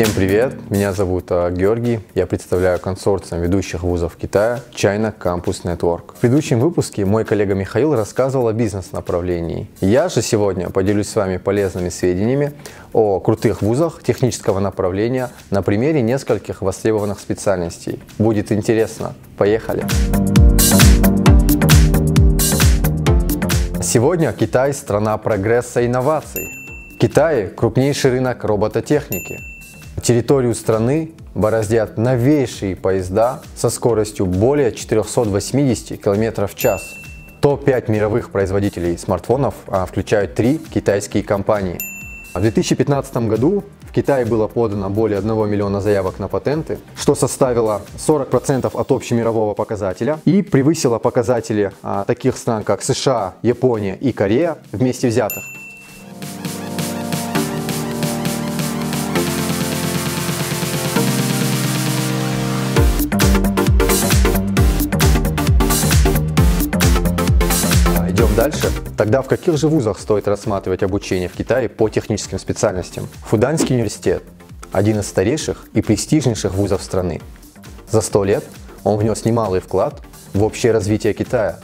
Всем привет! Меня зовут а, Георгий. Я представляю консорциум ведущих вузов Китая China Campus Network. В предыдущем выпуске мой коллега Михаил рассказывал о бизнес-направлении. Я же сегодня поделюсь с вами полезными сведениями о крутых вузах технического направления на примере нескольких востребованных специальностей. Будет интересно. Поехали! Сегодня Китай – страна прогресса и инноваций. В Китае крупнейший рынок робототехники – Территорию страны бороздят новейшие поезда со скоростью более 480 км в час. Топ-5 мировых производителей смартфонов а, включают три китайские компании. В 2015 году в Китае было подано более 1 миллиона заявок на патенты, что составило 40% от общемирового показателя и превысило показатели а, таких стран, как США, Япония и Корея вместе взятых. Дальше? Тогда в каких же вузах стоит рассматривать обучение в Китае по техническим специальностям? Фуданский университет – один из старейших и престижнейших вузов страны. За сто лет он внес немалый вклад в общее развитие Китая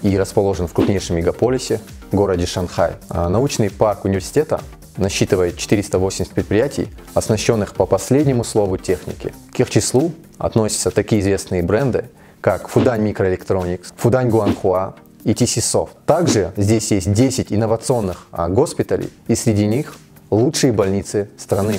и расположен в крупнейшем мегаполисе, городе Шанхай. А научный парк университета насчитывает 480 предприятий, оснащенных по последнему слову техники. К их числу относятся такие известные бренды, как Фудань Microelectronics, Фудань Guanhua, и TC Soft. Также здесь есть 10 инновационных а, госпиталей, и среди них лучшие больницы страны.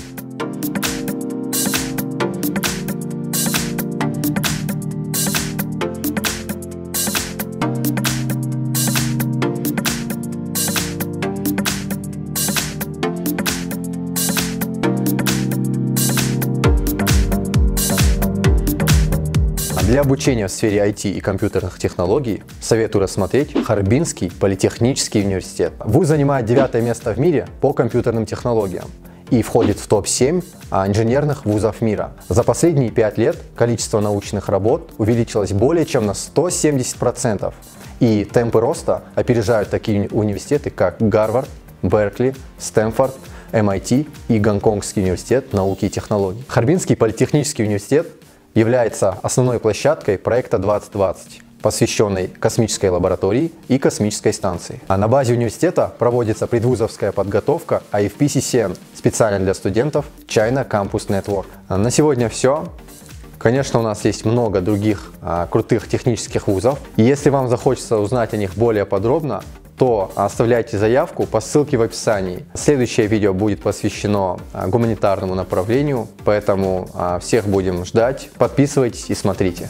Для обучения в сфере IT и компьютерных технологий советую рассмотреть Харбинский политехнический университет. Вуз занимает девятое место в мире по компьютерным технологиям и входит в топ-7 инженерных вузов мира. За последние пять лет количество научных работ увеличилось более чем на 170%. И темпы роста опережают такие университеты, как Гарвард, Беркли, Стэнфорд, MIT и Гонконгский университет науки и технологий. Харбинский политехнический университет является основной площадкой проекта 2020 посвященной космической лаборатории и космической станции. А на базе университета проводится предвузовская подготовка IFP-CCN, специально для студентов China Campus Network. На сегодня все. Конечно, у нас есть много других а, крутых технических вузов. И если вам захочется узнать о них более подробно, то оставляйте заявку по ссылке в описании. Следующее видео будет посвящено а, гуманитарному направлению, поэтому а, всех будем ждать. Подписывайтесь и смотрите.